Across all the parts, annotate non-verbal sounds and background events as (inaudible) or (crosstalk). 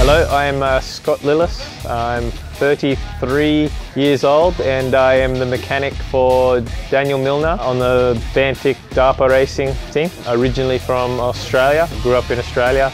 Hello, I'm uh, Scott Lillis. I'm 33 years old and I am the mechanic for Daniel Milner on the Fantic D'Arpa racing team. Originally from Australia, grew up in Australia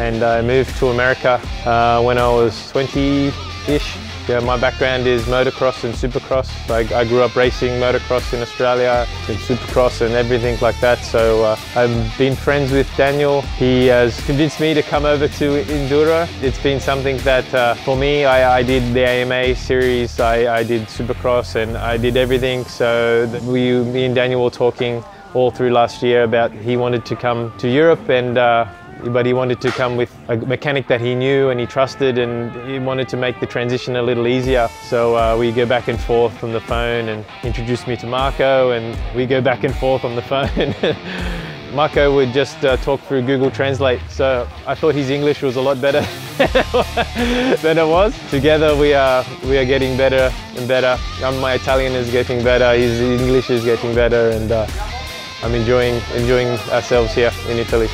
and I moved to America uh, when I was 20-ish yeah, my background is motocross and supercross. I, I, grew up racing motocross in Australia and supercross and everything like that. So uh, I've been friends with Daniel. He has convinced me to come over to Enduro. It's been something that uh, for me, I, I, did the AMA series, I, I, did supercross and I did everything. So we, me and Daniel were talking all through last year about he wanted to come to Europe and uh, but he wanted to come with a mechanic that he knew and he trusted and he wanted to make the transition a little easier. So uh, we go back and forth from the phone and introduce me to Marco and we go back and forth on the (laughs) phone. Marco would just uh, talk through Google Translate, so I thought his English was a lot better (laughs) than it was. Together we are, we are getting better and better. my Italian is getting better, his English is getting better and uh, I'm enjoying, enjoying ourselves here in Italy.